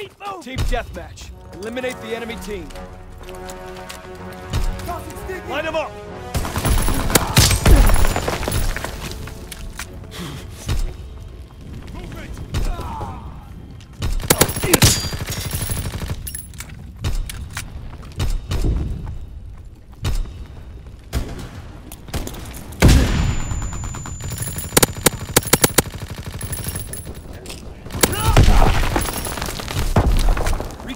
Keep moving! Team deathmatch. Eliminate the enemy team. Line them up!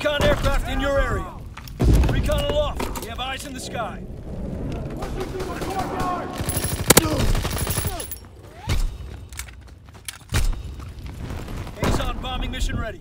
Recon aircraft in your area. Recon aloft. We have eyes in the sky. Azon bombing mission ready.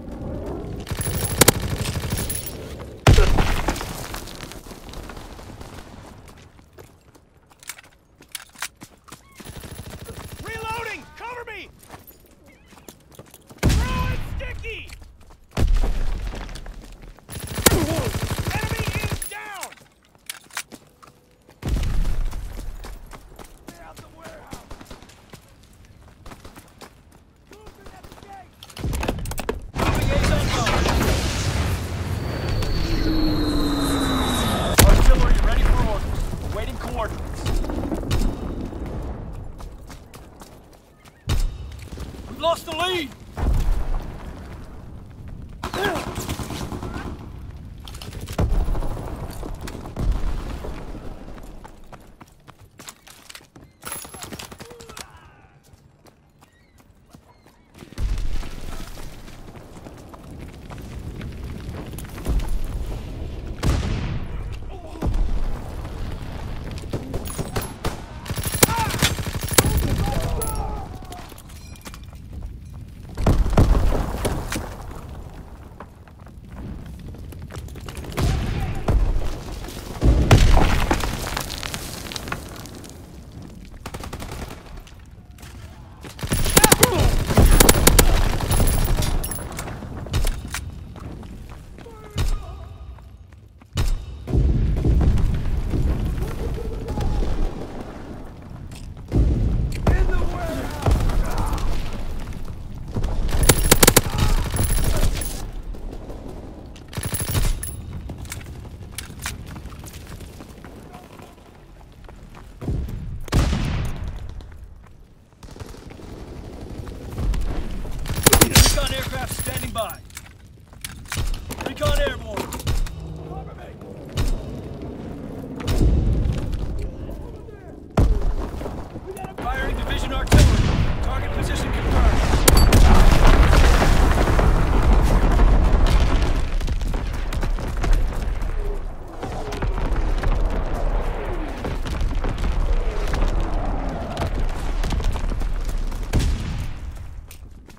Standing by.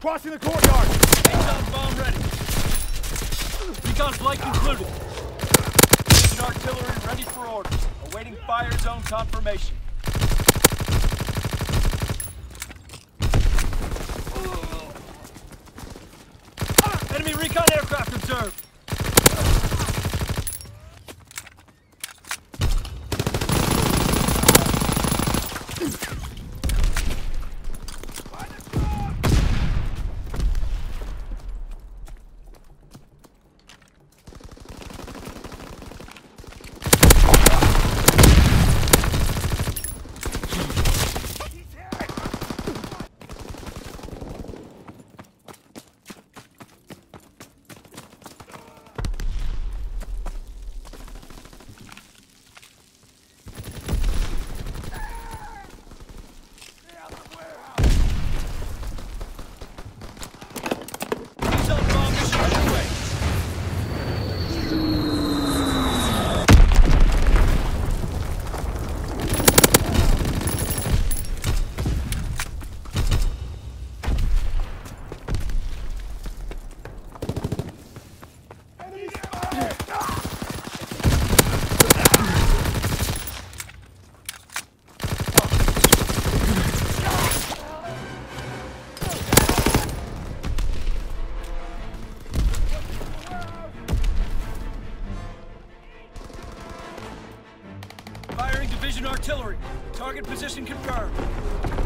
Crossing the courtyard! Azon bomb ready. Recon flight concluded. Division artillery ready for orders. Awaiting fire zone confirmation. Engine artillery. Target position confirmed.